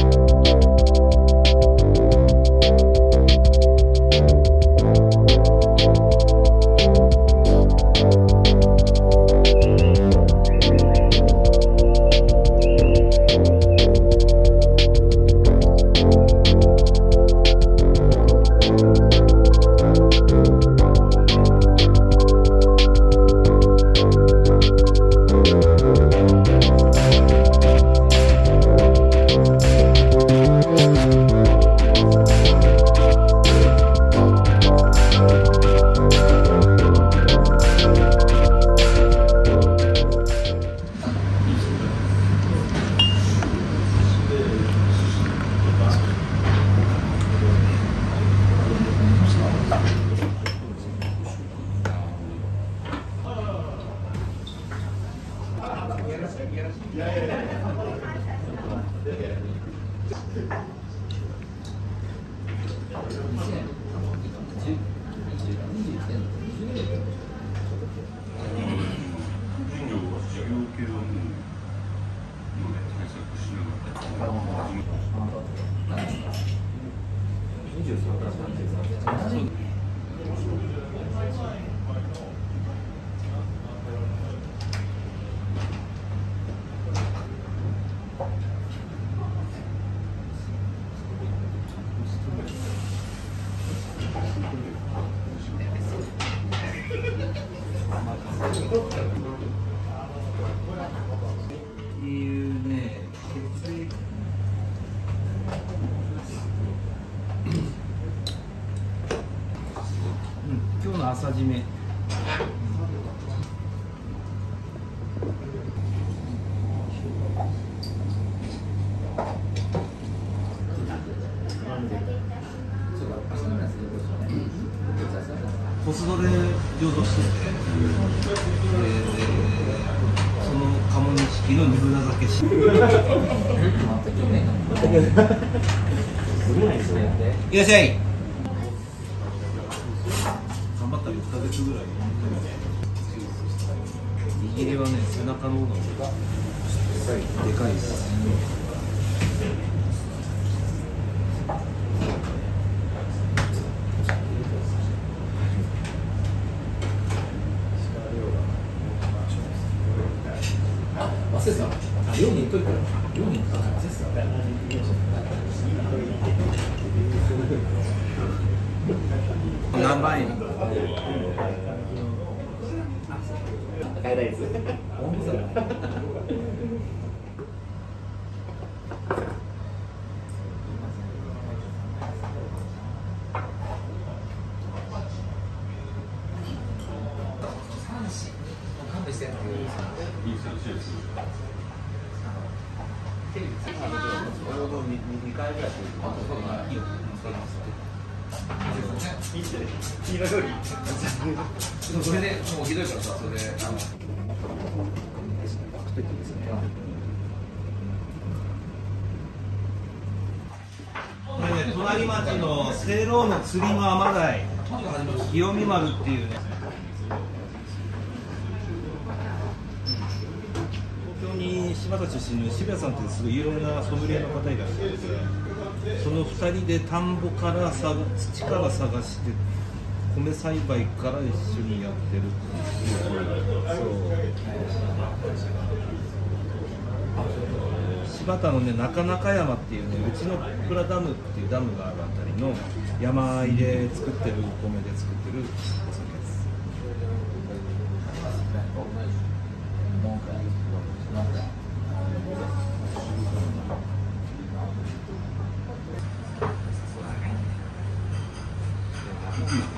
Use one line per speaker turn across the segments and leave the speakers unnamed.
あ。いうの朝締め。ポスドで浄土して。その鴨錦の二分酒し いらっしゃいったら1ヶ月ぐらい握りはね背中の方がでかいです
忘れてた。あ、4人といたら、4人か。忘れてた。
何番円
買えないです。本当だ。勘弁してやってください。
それでもうひどいからさそれであのこれね隣町の聖老の釣りの甘鯛清見丸っていうね。東京に柴田出身の渋谷さんっていうすごい有名なソムリエの方いらっしゃってその2人で田んぼからさ土から探して米栽培から一緒にやってるっていうそう柴田のね中中山っていうねうちの蔵ダムっていうダムがあるあたりの山あいで作ってるお米で作ってるお酒です。
Mm-hmm.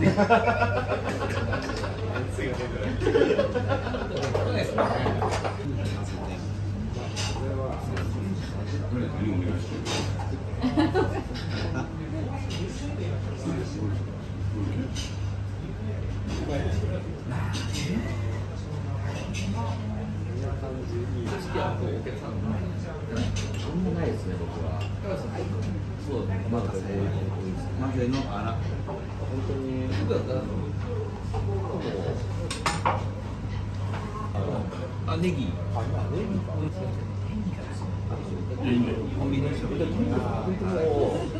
ハハハハね。んなないですね、僕は。そう、まだそういうの多いですね。
混ぜのあら
本当に、僕だったら、
あネギショ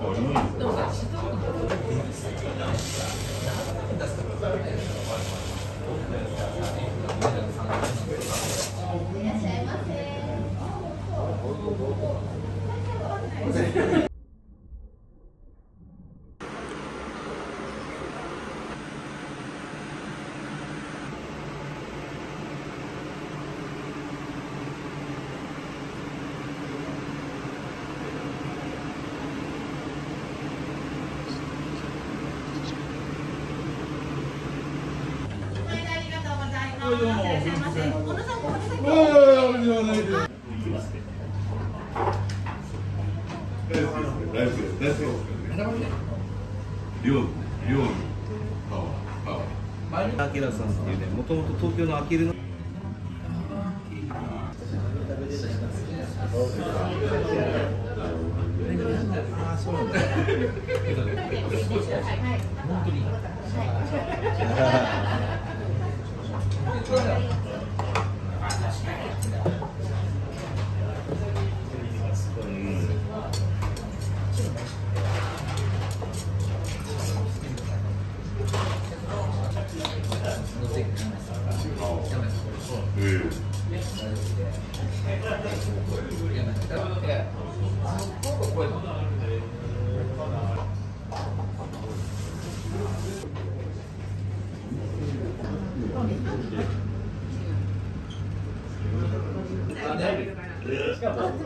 어,
얼마나 있어요? とうごいす。いらっしゃいませ。ん、ここで
料理料理パワーパワー
アキラさんっていうねもともと東京のあきるのあそうなんだ
え
あの大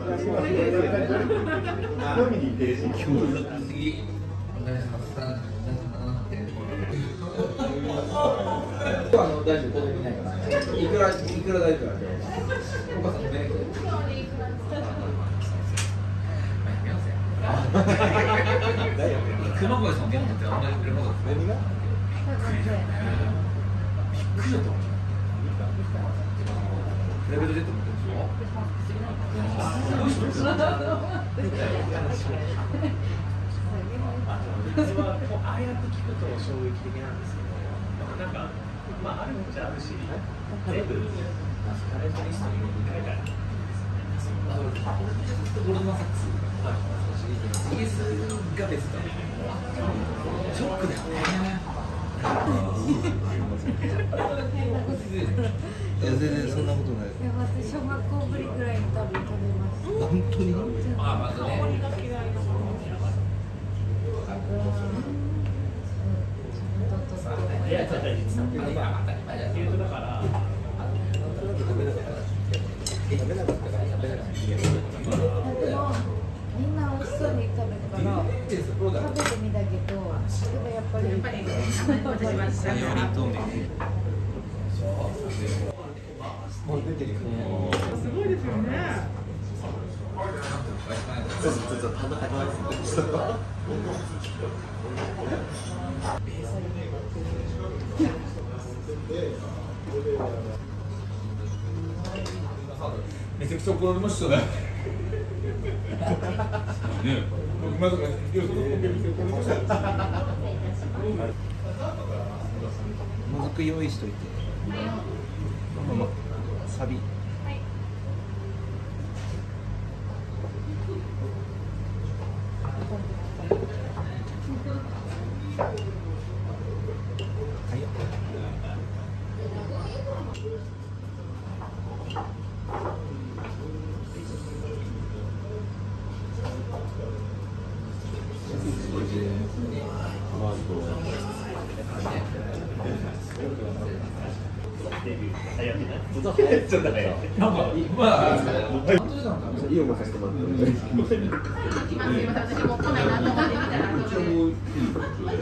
びっくりだった。プライベートジェット持ってるでしょ。すごい人ですよ。
ああやって聞くと衝撃的なんですけど、なんか、まあ、あるっちゃあるし、全部、タレントリストに書いてある。
あのゴールドマサックス。イギリスが別だ。ショックだよね。
いや全然そんなことない
いや私小学校ぶりぐらいに多分食べました。
本当に
あ、まずね。
いや、ただ実は、
まあ当たり前だ
っていうとだから、
でもみんな美味しそうに食べたから食べてみたけど、やっぱりやっぱり私は
より透明
すごいですよね。
めちゃくちゃ怒られましたね。
ね
僕まさかよく怒られました。
もずく用意しといてままサビはい
ちょっとね
なんかまあ
いい思いさせてもらって。
私も来ないなと思ってみたら、こ
れ。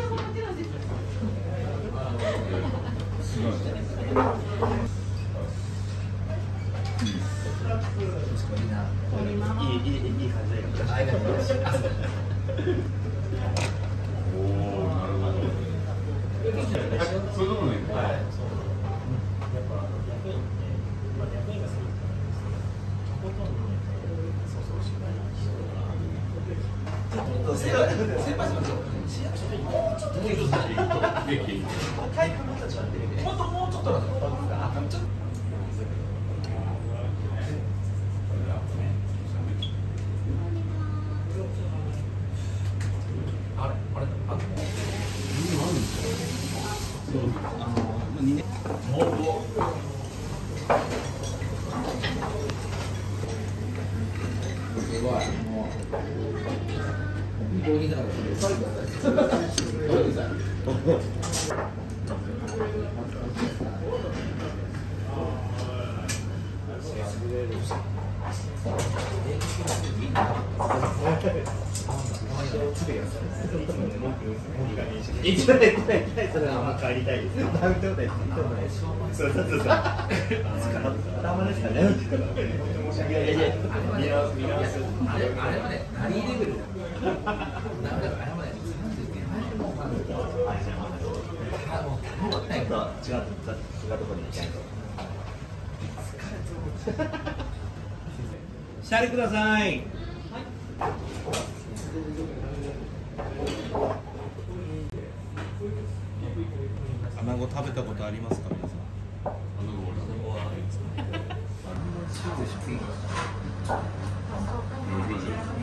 いい
いいいい感じだよ。
も
う先
輩しま
すよ。もうちょっともう
ちょっと体育もうちょっともっともうちょっとだっ。あ、ちょっと。
あれ？あれあれ。あの。すごいもう。あれはね、
何レベルところに行きたいと
シャリください。穴子食べたことありますか皆さん？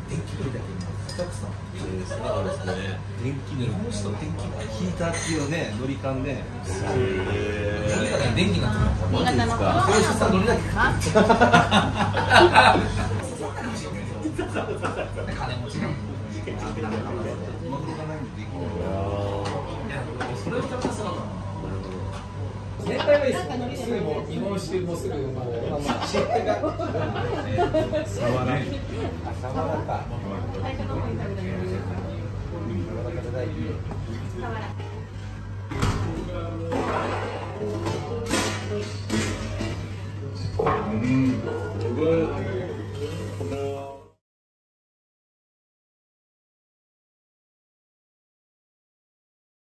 電気だけのそうです。ね電気のこの人電気
ヒーターのね乗り
換ねへえ電気なってるの
マジです。か
それ人さ乗りだけ金持ちがいやそれを全体がいいですすぐも日本酒もすぐもう、まあまあ、知ってが。
サワラ。
サワ
ラか。うん、すごい。